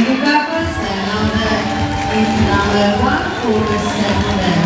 Mango Peppers and another in number one, Forest Center.